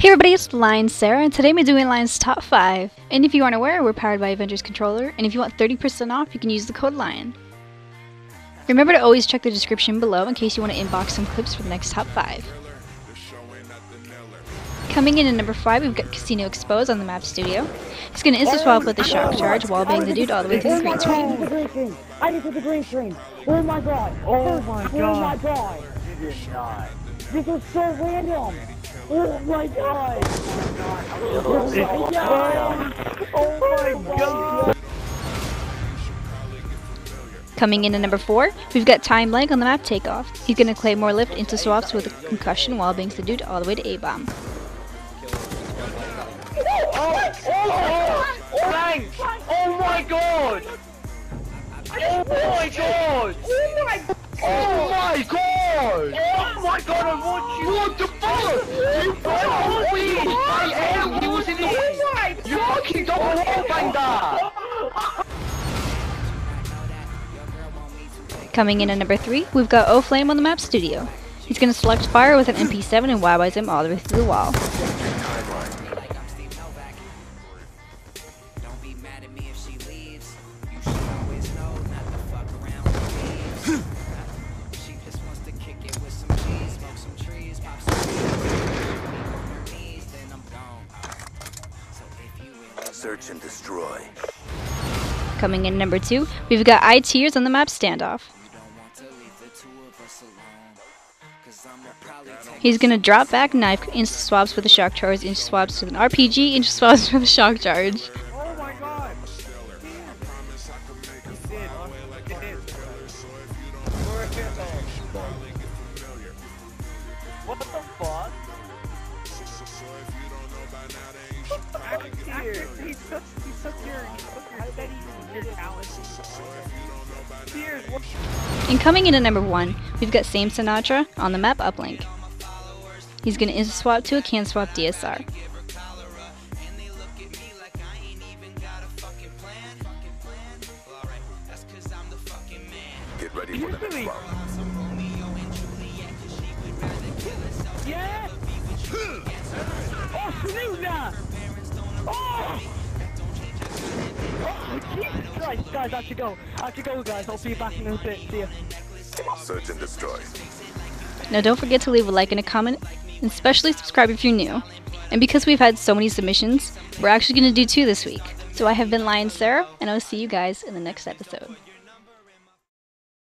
Hey everybody, it's Lion Sarah, and today we're doing Lion's Top 5. And if you aren't aware, we're powered by Avenger Controllers, and if you want 30% off, you can use the code LION. Remember to always check the description below in case you want to inbox some clips for the next Top 5. Coming in at number 5, we've got Casino Exposed on the map studio. He's going to insta-swap with the shock charge while being the dude all the way to the green screen. Oh, I just hit the green screen. Oh my god. Oh my god! Oh god. my god. You did not. This is so random. Oh my god. Oh my god. Oh my god. Coming in at number 4, we've got Time Blank on the map Takeoff. He's going to Claymore Lift into swaps with a concussion while being subdued all the way to A-Bomb. Thanks. Oh my god. Oh my god. Oh my Oh my god! Oh my god, I want you! What the fuck? Coming in at number 3, we've got O Flame on the map studio. He's going to select fire with an MP7 and YYs him all the way through the wall. Search and destroy. Coming in number 2, we've got I Tears on the map standoff. you don't want to leave the two of us alone. Cause I'ma probably take He's going to drop back knife insta swaps with the shock charge, insta swaps with an RPG, insta swaps with a shock charge. Oh my god! What the fuck? Tears. He took, he took your, he took your, I bet he your talent. Tears. And coming in at number 1, we've got Sam Sinatra on the map Uplink. He's going to insta swap to a can swap DSR. Get ready for the next round. Yeah. Oh, Selena. Oh. Jesus Christ, guys, I have to go. I have to go, guys. I'll be back in a bit. See ya. Search and destroy. Now don't forget to leave a like and a comment, and especially subscribe if you're new. And because we've had so many submissions, we're actually going to do two this week. So I have been Lion Sarah, and I'll see you guys in the next episode.